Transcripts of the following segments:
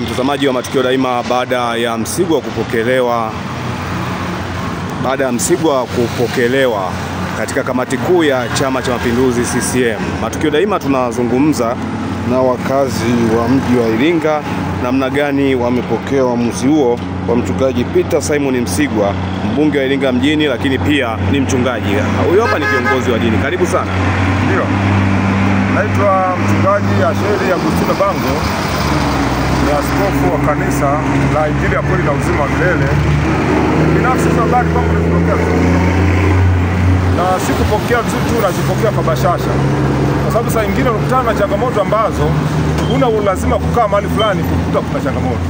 Mtazamaji wa Matukio Daima, baada ya Msigwa kupokelewa baada ya Msigwa kupokelewa katika kamati kuu ya Chama cha Mapinduzi CCM, Matukio Daima tunazungumza na wakazi wa mji wa Iringa namna gani wamepokea uamuzi huo wa mchungaji Peter Simon Msigwa, mbunge wa Iringa mjini, lakini pia ni mchungaji. Huyo hapa ni kiongozi wa dini. Karibu sana. Ndio, naitwa mchungaji Asheri Agustino Bango, ni askofu wa kanisa la Injili ya Kweli na Uzima wa Milele. Binafsi hizo habari kwangu nazipokea vizuri, na sikupokea vizuri tu, nazipokea kwa bashasha, kwa sababu saa ingine unakutana na changamoto ambazo una ulazima kukaa mahali fulani kukuta kuna changamoto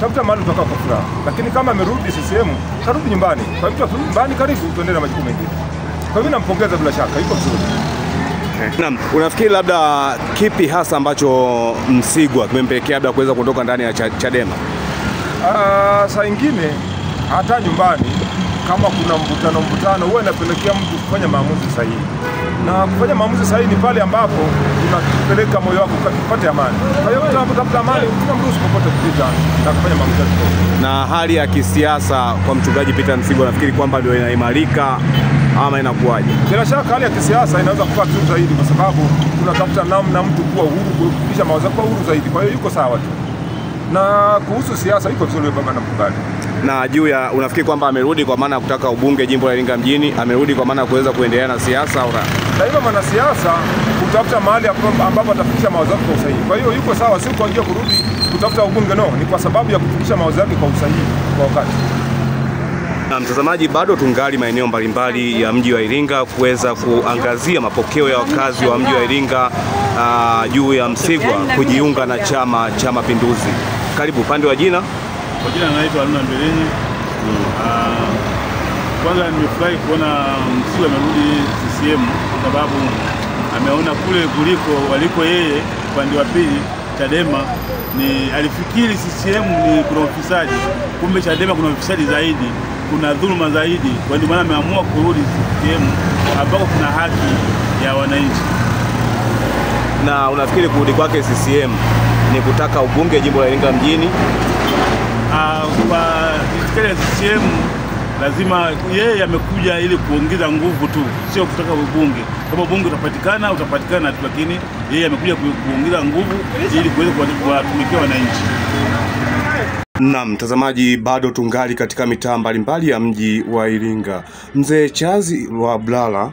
tafuta mahali utakaa kwa furaha, lakini kama amerudi CCM karudi nyumbani. Kwa akirudi nyumbani, karibu tuendelee na majukumu mengine. Kwa hivyo nampongeza bila shaka, yuko vizuri. Naam, unafikiri labda kipi hasa ambacho Msigwa kimempelekea labda kuweza kuondoka ndani ya Chadema? Ah, saa ingine hata nyumbani kama kuna mvutano mvutano, huwa inapelekea mtu kufanya maamuzi sahihi, na kufanya maamuzi sahihi ni pale ambapo unapeleka moyo wako upate amani. Kwa hiyo tafuta amani, tunamruhusu popote kupita na kufanya maamuzi yake. Na hali ya kisiasa kwa mchungaji Peter Msigwa nafikiri kwamba ndio inaimarika ama inakuwaje? Bila shaka hali ya kisiasa inaweza kuwa vizuri zaidi, kwa sababu tunatafuta namna mtu kuwa uhuru, kufikisha mawazo kwa uhuru zaidi. Kwa hiyo yuko sawa tu, na kuhusu siasa iko vizuri, baba na mkubali Na juu ya unafikiri kwamba amerudi kwa maana ya kutaka ubunge jimbo la Iringa mjini, amerudi kwa maana ya kuweza kuendelea na siasa au la? daima mwanasiasa kutafuta mahali ambapo ambapo atafikisha mawazo yake kwa usahihi. Kwa hiyo yuko sawa, si kwa ajili ya kurudi kutafuta ubunge, no, ni kwa sababu ya kufikisha mawazo yake kwa usahihi kwa wakati. Mtazamaji, bado tungali maeneo mbalimbali ya mji wa Iringa kuweza kuangazia mapokeo ya wakazi wa mji wa Iringa uh, juu ya Msigwa kujiunga na Chama cha Mapinduzi. Karibu upande wa jina. Kwa jina naitwa Haruna Mbilinyi. Ah, Kwanza nimefurahi kuona Msigwa amerudi CCM kwa sababu ameona kule kuliko waliko yeye upande wa pili Chadema ni alifikiri CCM ni kuna ufisadi, kumbe Chadema kuna ufisadi zaidi, kuna dhuluma zaidi. Kwa ndio maana ameamua kurudi CCM ambako kuna haki ya wananchi. Na unafikiri kurudi kwake CCM ni kutaka ubunge jimbo la Iringa mjini? Ah, kwa itikadi ya CCM lazima yeye amekuja ili kuongeza nguvu tu, sio kutaka ubunge. Kama ubunge utapatikana utapatikana tu, lakini yeye amekuja ku- kuongeza nguvu ili kuweza kuwa- kuwatumikia wananchi. Na mtazamaji, bado tungali katika mitaa mbalimbali ya mji wa Iringa. Mzee Chazi wa Blala,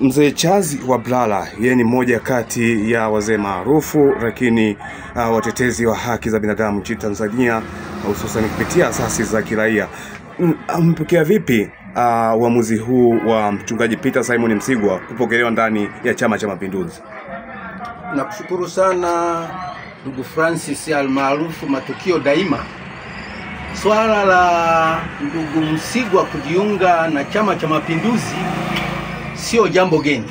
Mzee Chazi wa Blala, yeye ni mmoja kati ya wazee maarufu lakini uh, watetezi wa haki za binadamu nchini Tanzania, hususan kupitia asasi za kiraia. amepokea Ampokea vipi uh, uamuzi huu wa mchungaji Peter Simon Msigwa kupokelewa ndani ya Chama cha Mapinduzi? Nakushukuru sana ndugu Francis almaarufu Matukio Daima. Swala la ndugu Msigwa kujiunga na Chama cha Mapinduzi sio jambo geni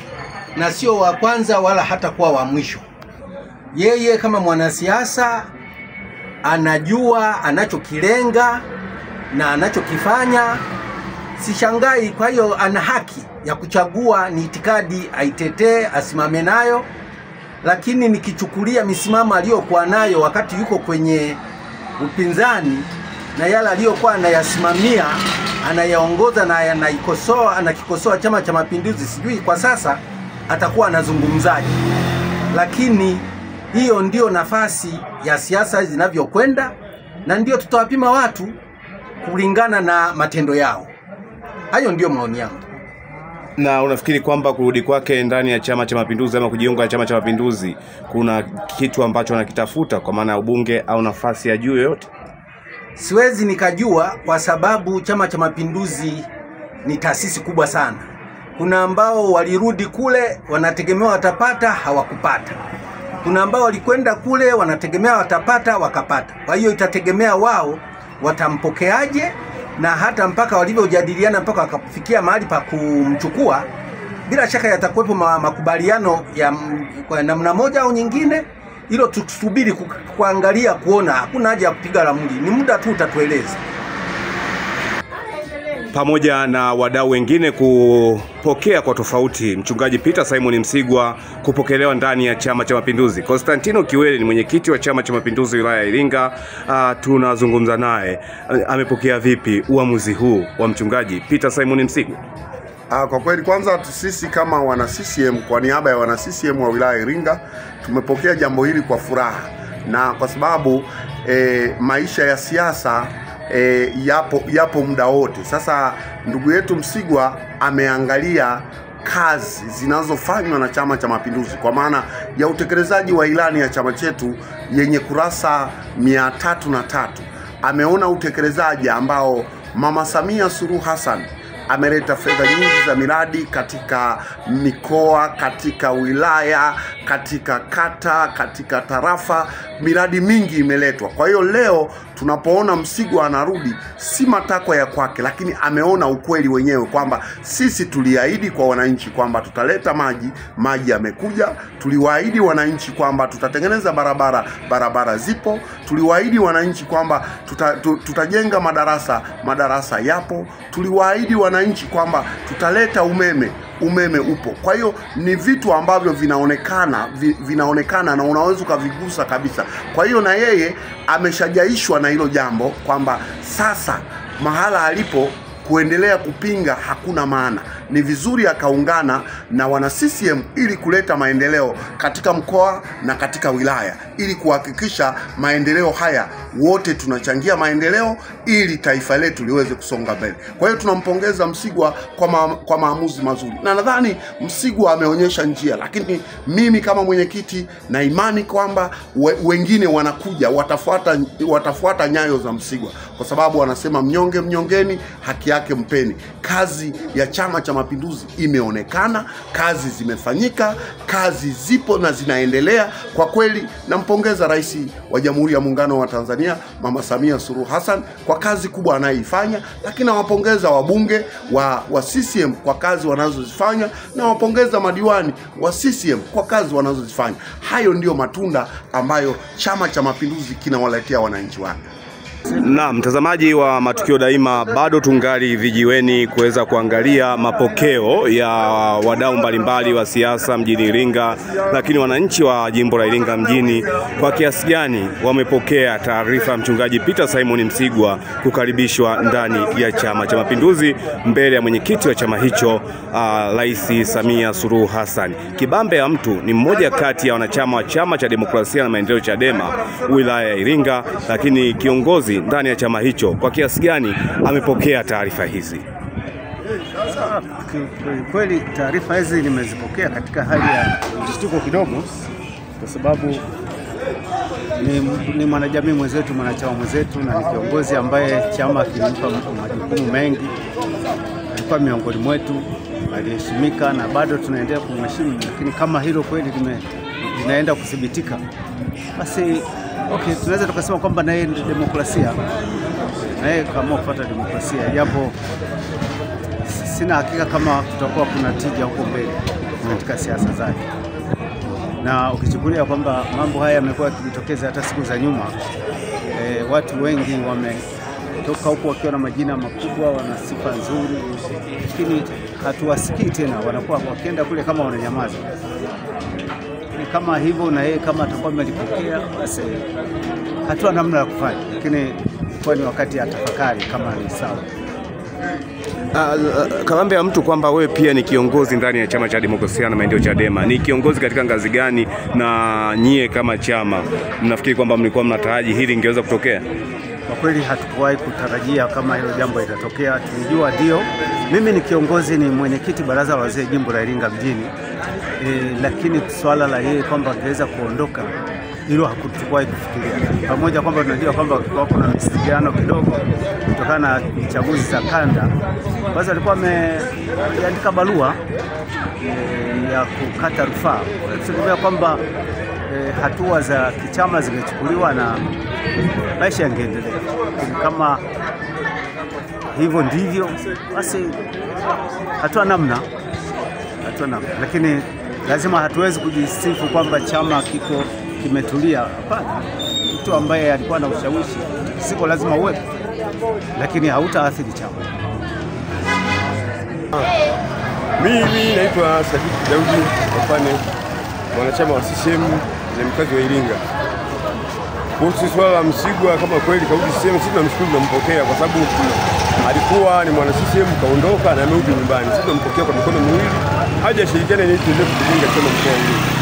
na sio wa kwanza wala hata kuwa wa mwisho. Yeye kama mwanasiasa anajua anachokilenga na anachokifanya, sishangai. Kwa hiyo ana haki ya kuchagua ni itikadi aitetee, asimame nayo lakini nikichukulia misimamo aliyokuwa nayo wakati yuko kwenye upinzani na yale aliyokuwa anayasimamia anayaongoza na anaikosoa anakikosoa Chama cha Mapinduzi, sijui kwa sasa atakuwa anazungumzaje, lakini hiyo ndiyo nafasi ya siasa zinavyokwenda, na ndiyo tutawapima watu kulingana na matendo yao. Hayo ndiyo maoni yangu. Na unafikiri kwamba kurudi kwake ndani ya Chama cha Mapinduzi ama kujiunga na Chama cha Mapinduzi kuna kitu ambacho anakitafuta kwa maana ya ubunge au nafasi ya juu yoyote? Siwezi nikajua kwa sababu Chama cha Mapinduzi ni taasisi kubwa sana. Kuna ambao walirudi kule wanategemea watapata, hawakupata. Kuna ambao walikwenda kule wanategemea watapata, wakapata. Kwa hiyo itategemea wao watampokeaje, na hata mpaka walivyojadiliana mpaka wakafikia mahali pa kumchukua, bila shaka yatakuwepo makubaliano ya kwa namna moja au nyingine. Hilo tusubiri kuangalia kuona, hakuna haja ya kupiga ramli, ni muda tu utatueleza. Pamoja na wadau wengine kupokea kwa tofauti mchungaji Peter Simon Msigwa kupokelewa ndani ya Chama cha Mapinduzi. Konstantino Kiwele ni mwenyekiti wa Chama cha Mapinduzi wilaya ya Iringa. Uh, tunazungumza naye. Amepokea vipi uamuzi huu wa mchungaji Peter Simon Msigwa? Uh, kwa kweli kwanza sisi kama wana CCM kwa niaba ya wana CCM wa wilaya ya Iringa tumepokea jambo hili kwa furaha na kwa sababu e, maisha ya siasa e, yapo yapo muda wote. Sasa ndugu yetu Msigwa ameangalia kazi zinazofanywa na Chama cha Mapinduzi kwa maana ya utekelezaji wa ilani ya chama chetu yenye kurasa mia tatu na tatu. Ameona utekelezaji ambao Mama Samia Suluhu Hassan ameleta fedha nyingi za miradi katika mikoa, katika wilaya, katika kata, katika tarafa, miradi mingi imeletwa. Kwa hiyo leo tunapoona Msigwa anarudi, si matakwa ya kwake, lakini ameona ukweli wenyewe kwamba sisi tuliahidi kwa wananchi kwamba tutaleta maji, maji yamekuja. Tuliwaahidi wananchi kwamba tutatengeneza barabara, barabara zipo. Tuliwaahidi wananchi kwamba tuta, tu, tutajenga madarasa, madarasa yapo. Tuliwaahidi wananchi kwamba tutaleta umeme umeme upo. Kwa hiyo ni vitu ambavyo vinaonekana vi, vinaonekana na unaweza ukavigusa kabisa. Kwa hiyo na yeye ameshajaishwa na hilo jambo kwamba sasa mahala alipo kuendelea kupinga hakuna maana. Ni vizuri akaungana na wana CCM ili kuleta maendeleo katika mkoa na katika wilaya, ili kuhakikisha maendeleo haya wote tunachangia maendeleo ili taifa letu liweze kusonga mbele. Kwa hiyo tunampongeza Msigwa kwa, ma, kwa maamuzi mazuri, na nadhani Msigwa ameonyesha njia, lakini mimi kama mwenyekiti na imani kwamba we, wengine wanakuja watafuata, watafuata nyayo za Msigwa kwa sababu wanasema mnyonge mnyongeni, haki yake mpeni. Kazi ya Chama cha Mapinduzi imeonekana, kazi zimefanyika, kazi zipo na zinaendelea. Kwa kweli nampongeza Rais wa Jamhuri ya Muungano wa Tanzania Mama Samia Suluhu Hassan kwa kazi kubwa anayoifanya, lakini nawapongeza wabunge wa, wa CCM kwa kazi wanazozifanya, na wapongeza madiwani wa CCM kwa kazi wanazozifanya. Hayo ndiyo matunda ambayo Chama cha Mapinduzi kinawaletea wananchi wake. Na mtazamaji wa Matukio Daima, bado tungali vijiweni kuweza kuangalia mapokeo ya wadau mbalimbali wa siasa mjini Iringa, lakini wananchi wa jimbo la Iringa mjini kwa kiasi gani wamepokea taarifa ya mchungaji Peter Simon Msigwa kukaribishwa ndani ya Chama cha Mapinduzi mbele ya mwenyekiti wa chama hicho Rais uh, Samia Suluhu Hassan. Kibambe ya mtu ni mmoja kati ya wanachama wa Chama cha Demokrasia na Maendeleo CHADEMA wilaya ya Iringa, lakini kiongozi ndani ya chama hicho kwa kiasi gani amepokea taarifa hizi? Kweli taarifa hizi nimezipokea katika hali ya mshtuko kidogo, kwa sababu ni, ni mwanajamii mwenzetu, mwanachama mwenzetu, na ni kiongozi ambaye chama kilimpa majukumu mengi. Alikuwa miongoni mwetu, aliheshimika na bado tunaendelea kumheshimu, lakini kama hilo kweli linaenda kuthibitika, basi okay, tunaweza tukasema kwamba naye ni demokrasia, naye kaamua kufuata demokrasia, japo sina hakika kama kutakuwa kuna tija huko mbele katika siasa zake, na ukichukulia kwamba mambo haya yamekuwa yakijitokeza hata siku za nyuma. E, watu wengi wametoka huku wakiwa na majina makubwa, wana sifa nzuri, lakini hatuwasikii tena, wanakuwa wakienda kule kama wananyamaza ni kama hivyo, na yeye kama atakuwa amelipokea basi hatua namna ya kufanya, lakini kwa ni wakati atafakari kama ni sawa. Uh, Kawambe ya mtu kwamba wewe pia ni kiongozi ndani ya chama cha demokrasia na maendeleo CHADEMA, ni kiongozi katika ngazi gani, na nyie kama chama mnafikiri kwamba mlikuwa mnataraji hili ingeweza kutokea? Kwa kweli hatukuwahi kutarajia kama hilo jambo litatokea. Tulijua ndio, mimi ni kiongozi, ni mwenyekiti baraza la wazee jimbo la Iringa mjini e, lakini swala la yeye kwamba angeweza kuondoka hilo hakutuwahi kufikiria, pamoja kwamba tunajua kwamba kulikuwa kuna misigano kidogo kutokana na chaguzi za kanda. Kwanza alikuwa ameandika barua e, ya kukata rufaa, kusema kwamba e, hatua za kichama zimechukuliwa na maisha yangeendelea, kama hivyo ndivyo basi, hatua namna namna, lakini lazima hatuwezi kujisifu kwamba chama kiko kimetulia. Hapana, mtu ambaye alikuwa na ushawishi siko lazima uwepo, lakini hautaathiri chama. Mimi naitwa Sadiki Daudi Wafane, mwanachama wa CCM na mkazi wa Iringa. Kuhusu swala la Msigwa, kama kweli kaudi CCM, sisi tunamshukuru, tunampokea kwa sababu alikuwa ni mwana CCM, kaondoka na amerudi nyumbani. Sisi mpokea kwa mikono miwili, hajashirikiana ili tuweze kujenga chama mkoa huu.